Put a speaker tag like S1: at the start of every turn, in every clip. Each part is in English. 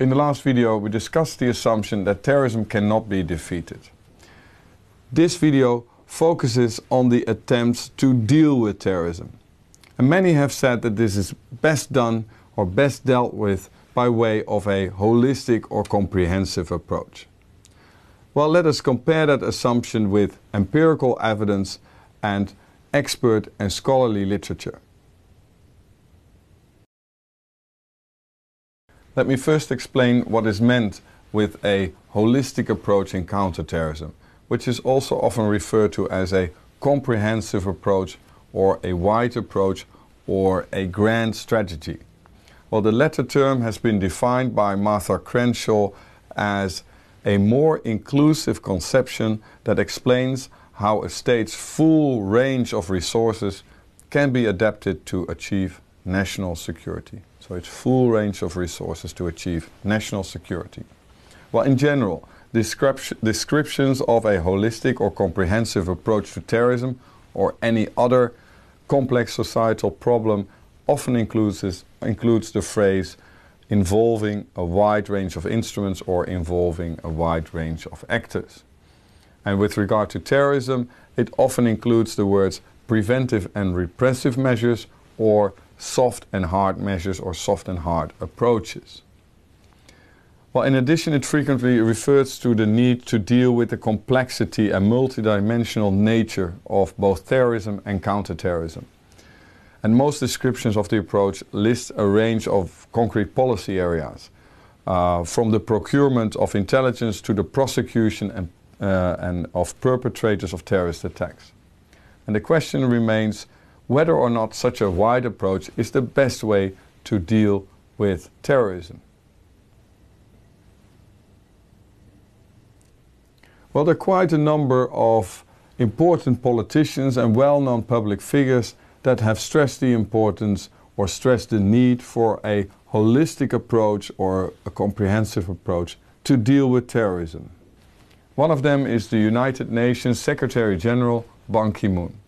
S1: In the last video, we discussed the assumption that terrorism cannot be defeated. This video focuses on the attempts to deal with terrorism. And many have said that this is best done or best dealt with by way of a holistic or comprehensive approach. Well, let us compare that assumption with empirical evidence and expert and scholarly literature. Let me first explain what is meant with a holistic approach in counterterrorism, which is also often referred to as a comprehensive approach or a wide approach or a grand strategy. Well, the latter term has been defined by Martha Crenshaw as a more inclusive conception that explains how a state's full range of resources can be adapted to achieve national security. So its full range of resources to achieve national security. Well, in general, descriptions of a holistic or comprehensive approach to terrorism or any other complex societal problem often includes, this, includes the phrase involving a wide range of instruments or involving a wide range of actors. And with regard to terrorism, it often includes the words preventive and repressive measures or soft and hard measures or soft and hard approaches. Well, in addition, it frequently refers to the need to deal with the complexity and multidimensional nature of both terrorism and counterterrorism. And most descriptions of the approach list a range of concrete policy areas, uh, from the procurement of intelligence to the prosecution and uh, and of perpetrators of terrorist attacks. And the question remains whether or not such a wide approach is the best way to deal with terrorism. Well, there are quite a number of important politicians and well known public figures that have stressed the importance or stressed the need for a holistic approach or a comprehensive approach to deal with terrorism. One of them is the United Nations Secretary General Ban Ki moon.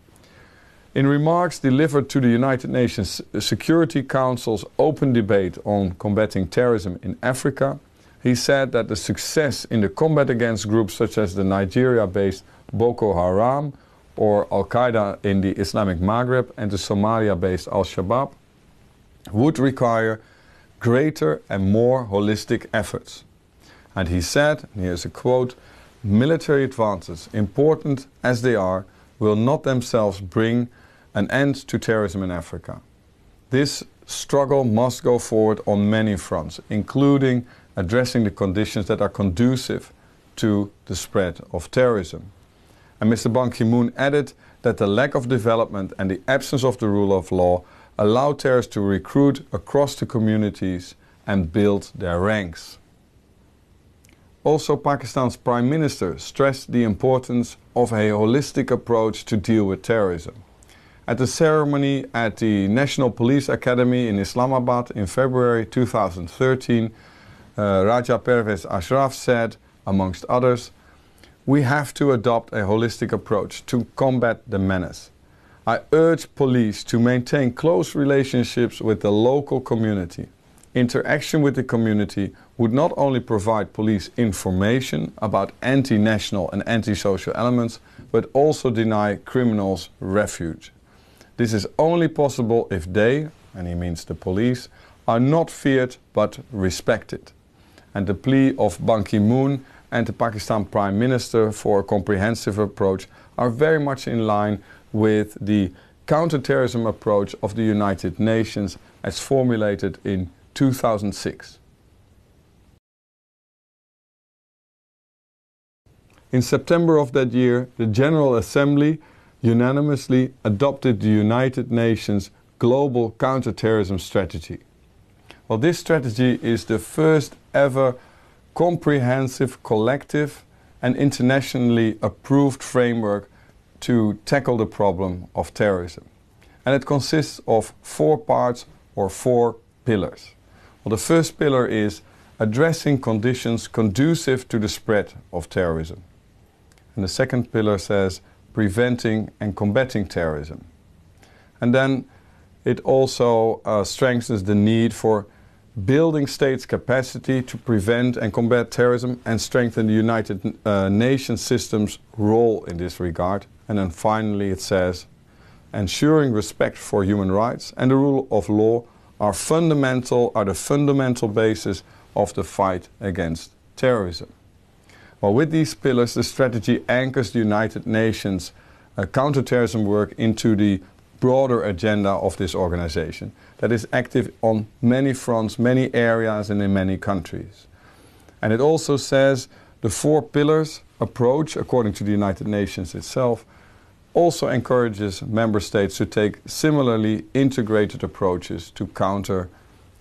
S1: In remarks delivered to the United Nations Security Council's open debate on combating terrorism in Africa, he said that the success in the combat against groups such as the Nigeria based Boko Haram or Al Qaeda in the Islamic Maghreb and the Somalia based Al Shabaab would require greater and more holistic efforts. And he said, and here's a quote, military advances, important as they are, will not themselves bring an end to terrorism in Africa. This struggle must go forward on many fronts, including addressing the conditions that are conducive to the spread of terrorism. And Mr. Ban Ki moon added that the lack of development and the absence of the rule of law allow terrorists to recruit across the communities and build their ranks. Also, Pakistan's Prime Minister stressed the importance of a holistic approach to deal with terrorism. At the ceremony at the National Police Academy in Islamabad in February 2013, uh, Raja Pervez Ashraf said, amongst others, we have to adopt a holistic approach to combat the menace. I urge police to maintain close relationships with the local community. Interaction with the community would not only provide police information about anti national and anti social elements, but also deny criminals refuge. This is only possible if they, and he means the police, are not feared but respected. And the plea of Ban Ki moon and the Pakistan Prime Minister for a comprehensive approach are very much in line with the counterterrorism approach of the United Nations as formulated in 2006. In September of that year, the General Assembly unanimously adopted the United Nations Global Counterterrorism Strategy. Well, this strategy is the first ever comprehensive, collective, and internationally approved framework to tackle the problem of terrorism. And it consists of four parts or four pillars. Well, the first pillar is addressing conditions conducive to the spread of terrorism. And the second pillar says preventing and combating terrorism. And then it also uh, strengthens the need for building states' capacity to prevent and combat terrorism and strengthen the United uh, Nations system's role in this regard. And then finally it says, ensuring respect for human rights and the rule of law are fundamental, are the fundamental basis of the fight against terrorism. Well, with these pillars, the strategy anchors the United Nations uh, counterterrorism work into the broader agenda of this organization that is active on many fronts, many areas, and in many countries. And it also says the four pillars approach, according to the United Nations itself, also encourages member states to take similarly integrated approaches to counter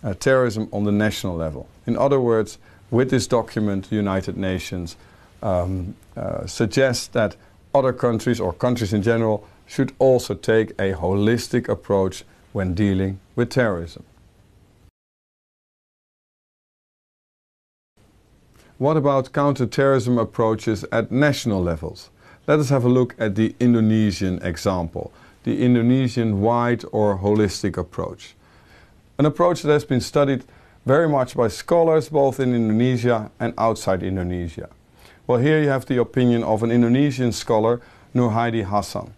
S1: uh, terrorism on the national level. In other words, with this document, the United Nations um, uh, suggests that other countries or countries in general should also take a holistic approach when dealing with terrorism. What about counterterrorism approaches at national levels? Let us have a look at the Indonesian example, the Indonesian wide or holistic approach. An approach that has been studied very much by scholars both in Indonesia and outside Indonesia. Well, here you have the opinion of an Indonesian scholar, Noorhaidi Hasan.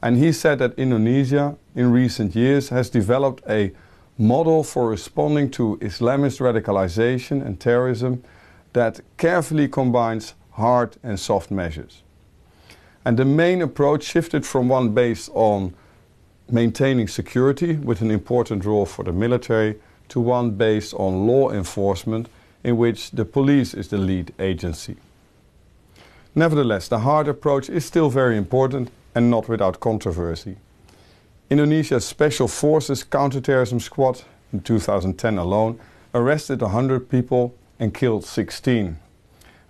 S1: And he said that Indonesia, in recent years, has developed a model for responding to Islamist radicalization and terrorism that carefully combines hard and soft measures. And the main approach shifted from one based on maintaining security with an important role for the military to one based on law enforcement in which the police is the lead agency. Nevertheless, the hard approach is still very important and not without controversy. Indonesia's Special Forces Counterterrorism Squad in 2010 alone arrested 100 people and killed 16.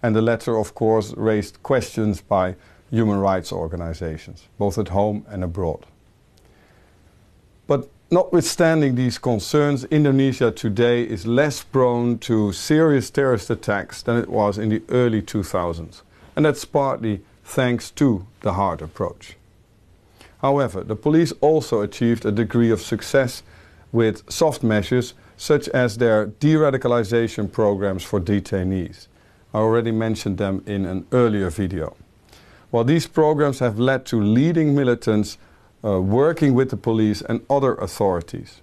S1: And the latter, of course, raised questions by human rights organizations, both at home and abroad. Notwithstanding these concerns, Indonesia today is less prone to serious terrorist attacks than it was in the early 2000s and that's partly thanks to the hard approach. However, the police also achieved a degree of success with soft measures such as their de-radicalization programs for detainees. I already mentioned them in an earlier video. While these programs have led to leading militants uh, working with the police and other authorities.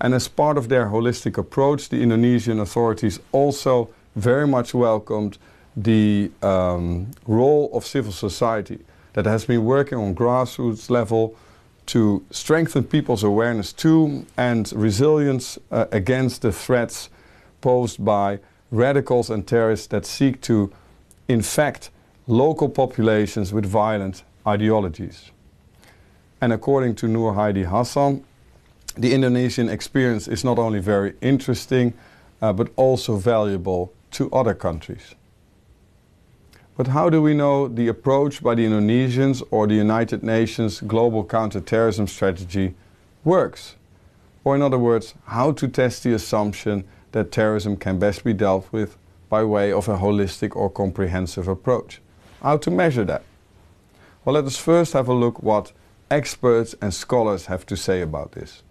S1: And as part of their holistic approach, the Indonesian authorities also very much welcomed the um, role of civil society that has been working on grassroots level to strengthen people's awareness to and resilience uh, against the threats posed by radicals and terrorists that seek to infect local populations with violent ideologies. And according to Noorhaidi Hasan, the Indonesian experience is not only very interesting, uh, but also valuable to other countries. But how do we know the approach by the Indonesians or the United Nations global counterterrorism strategy works? Or in other words, how to test the assumption that terrorism can best be dealt with by way of a holistic or comprehensive approach? How to measure that? Well, let us first have a look what experts and scholars have to say about this.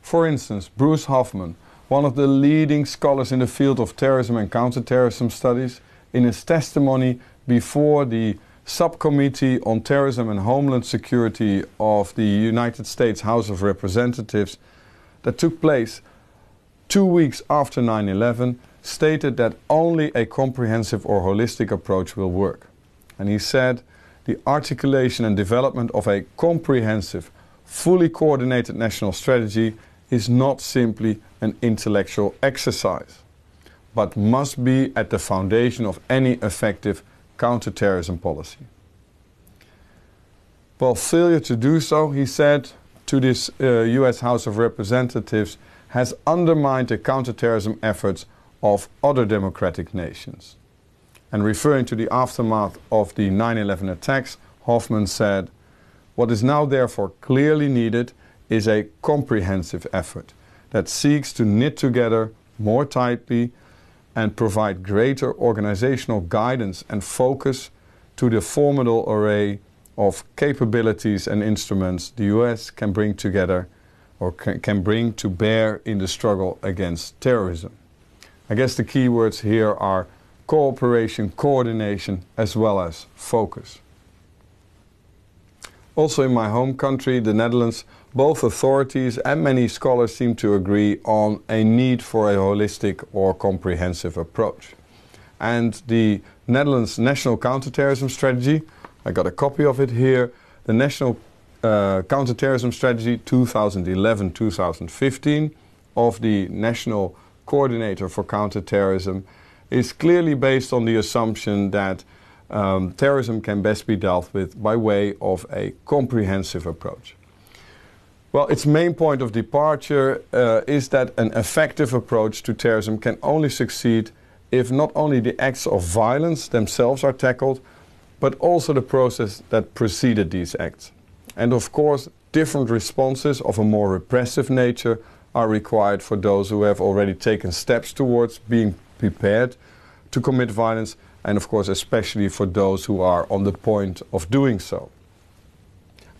S1: For instance, Bruce Hoffman, one of the leading scholars in the field of terrorism and counterterrorism studies, in his testimony before the Subcommittee on Terrorism and Homeland Security of the United States House of Representatives that took place two weeks after 9 11, stated that only a comprehensive or holistic approach will work. And he said the articulation and development of a comprehensive, fully coordinated national strategy is not simply an intellectual exercise, but must be at the foundation of any effective counterterrorism policy. Well, failure to do so, he said to this uh, US House of Representatives, has undermined the counterterrorism efforts of other democratic nations. And referring to the aftermath of the 9 11 attacks, Hoffman said, What is now therefore clearly needed is a comprehensive effort that seeks to knit together more tightly and provide greater organizational guidance and focus to the formidable array of capabilities and instruments the US can bring together or can, can bring to bear in the struggle against terrorism. I guess the key words here are cooperation, coordination, as well as focus. Also in my home country, the Netherlands, both authorities and many scholars seem to agree on a need for a holistic or comprehensive approach. And the Netherlands National Counterterrorism Strategy, I got a copy of it here, the National uh, Counterterrorism Strategy 2011-2015 of the National Coordinator for Counterterrorism is clearly based on the assumption that um, terrorism can best be dealt with by way of a comprehensive approach. Well, its main point of departure uh, is that an effective approach to terrorism can only succeed if not only the acts of violence themselves are tackled, but also the process that preceded these acts. And of course, different responses of a more repressive nature are required for those who have already taken steps towards being prepared to commit violence, and of course, especially for those who are on the point of doing so.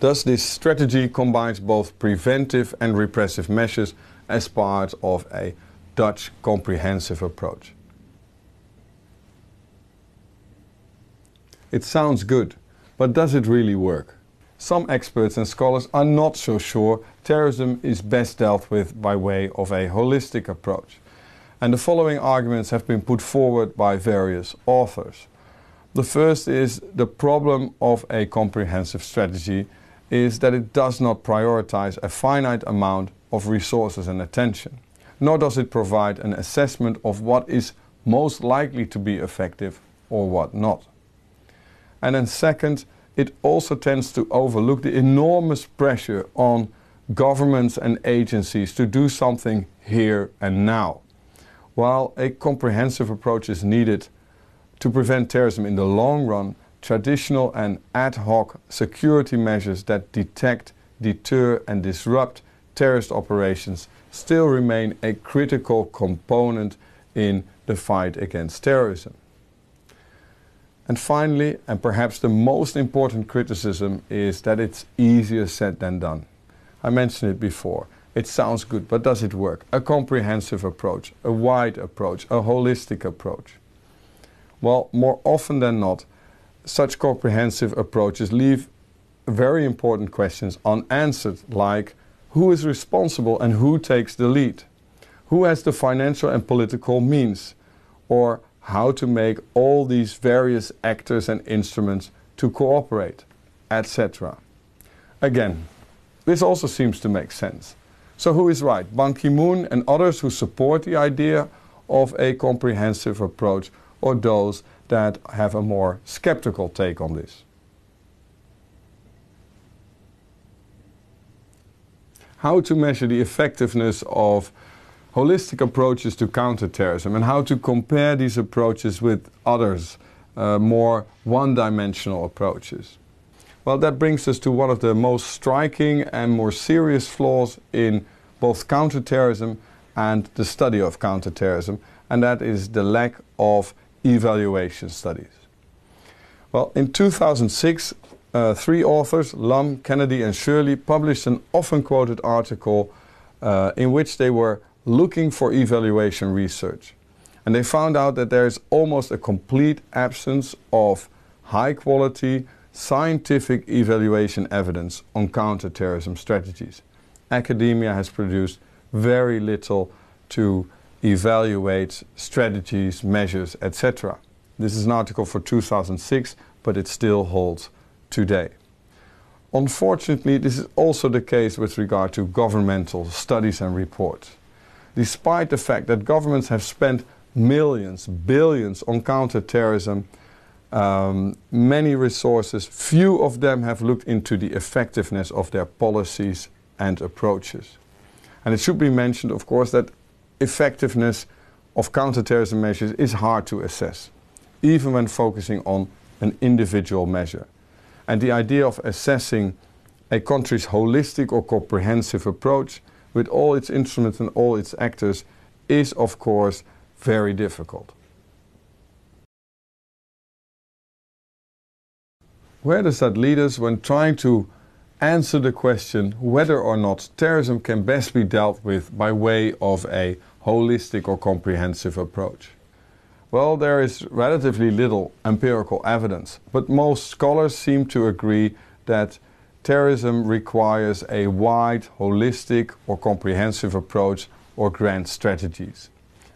S1: Thus, this strategy combines both preventive and repressive measures as part of a Dutch comprehensive approach. It sounds good, but does it really work? Some experts and scholars are not so sure terrorism is best dealt with by way of a holistic approach. And the following arguments have been put forward by various authors. The first is the problem of a comprehensive strategy is that it does not prioritize a finite amount of resources and attention, nor does it provide an assessment of what is most likely to be effective or what not. And then second, it also tends to overlook the enormous pressure on governments and agencies to do something here and now. While a comprehensive approach is needed to prevent terrorism in the long run, traditional and ad hoc security measures that detect, deter, and disrupt terrorist operations still remain a critical component in the fight against terrorism. And finally, and perhaps the most important criticism, is that it's easier said than done. I mentioned it before. It sounds good, but does it work? A comprehensive approach, a wide approach, a holistic approach. Well, more often than not, such comprehensive approaches leave very important questions unanswered, like who is responsible and who takes the lead? Who has the financial and political means? Or how to make all these various actors and instruments to cooperate, etc. Again, this also seems to make sense. So who is right? Ban Ki-moon and others who support the idea of a comprehensive approach or those that have a more skeptical take on this? How to measure the effectiveness of holistic approaches to counterterrorism and how to compare these approaches with others, uh, more one-dimensional approaches. Well, that brings us to one of the most striking and more serious flaws in both counterterrorism and the study of counterterrorism, and that is the lack of evaluation studies. Well, in 2006, uh, three authors, Lum, Kennedy, and Sherley, published an often quoted article uh, in which they were looking for evaluation research. And they found out that there is almost a complete absence of high quality scientific evaluation evidence on counterterrorism strategies. Academia has produced very little to evaluate strategies, measures, etc. This is an article for 2006, but it still holds today. Unfortunately, this is also the case with regard to governmental studies and reports despite the fact that governments have spent millions, billions on counterterrorism, um, many resources, few of them have looked into the effectiveness of their policies and approaches. And it should be mentioned, of course, that effectiveness of counterterrorism measures is hard to assess, even when focusing on an individual measure. And the idea of assessing a country's holistic or comprehensive approach with all its instruments and all its actors is of course very difficult. Where does that lead us when trying to answer the question whether or not terrorism can best be dealt with by way of a holistic or comprehensive approach? Well, there is relatively little empirical evidence, but most scholars seem to agree that terrorism requires a wide, holistic, or comprehensive approach or grand strategies.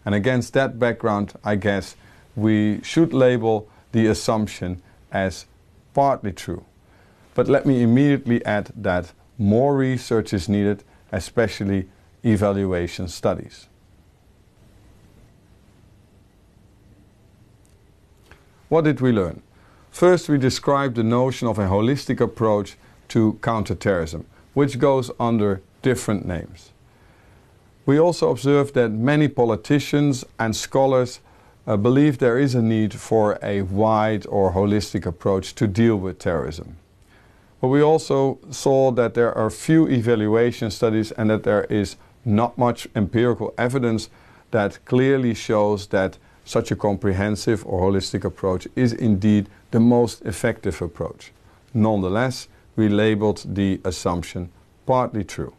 S1: And against that background, I guess we should label the assumption as partly true. But let me immediately add that more research is needed, especially evaluation studies. What did we learn? First, we described the notion of a holistic approach to counterterrorism, which goes under different names. We also observed that many politicians and scholars uh, believe there is a need for a wide or holistic approach to deal with terrorism. But we also saw that there are few evaluation studies and that there is not much empirical evidence that clearly shows that such a comprehensive or holistic approach is indeed the most effective approach. Nonetheless, we labeled the assumption partly true.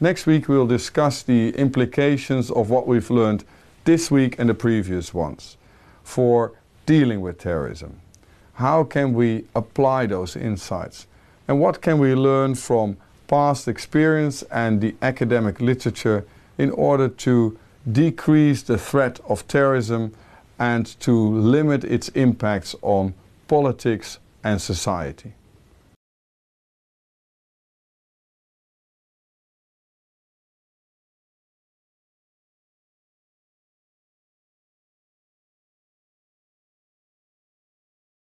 S1: Next week we'll discuss the implications of what we've learned this week and the previous ones for dealing with terrorism. How can we apply those insights? And what can we learn from past experience and the academic literature in order to decrease the threat of terrorism and to limit its impacts on politics and society?